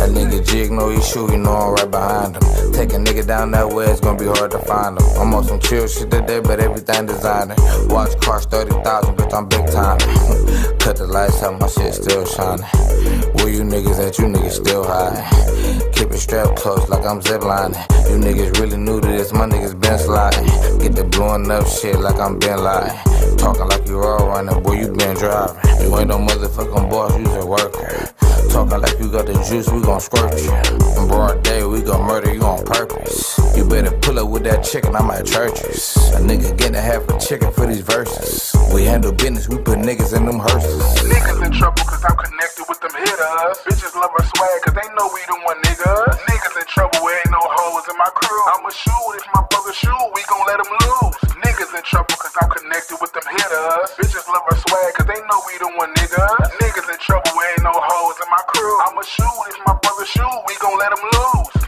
That nigga jig know he shoot, you know I'm right behind him. Take a nigga down that way, it's gonna be hard to find him. I'm on some chill shit today, but everything designer. Watch cars 30,000, bitch, I'm big time. Cut the lights out, my shit still shining. Where you niggas at? You niggas still hiding. Keep it strapped close like I'm ziplining. You niggas really new to this, my niggas been sliding. Get the blowing up shit like I'm been lying. Talking like you all running, boy, you been driving. You ain't no motherfucking boss, you's a worker. Talking like you got the juice, we gon' squirt you. In broad day, we gon' murder you on purpose. You better pull up with that chicken, I'm at churches. A nigga getting a half a chicken for these verses. We handle business, we put niggas in them hearses. Niggas in trouble cause I'm connected with them hitters. Bitches love my swag cause they know we the one niggas. Niggas in trouble, we ain't no hoes in my crew. I'ma shoot if my brother shoot, we gon' let him lose. In trouble cause I'm connected with them hitters. Bitches love our swag cause they know we the one nigga. Niggas in trouble, ain't no hoes in my crew. I'ma shoot if my brother shoot, we gon' let him lose.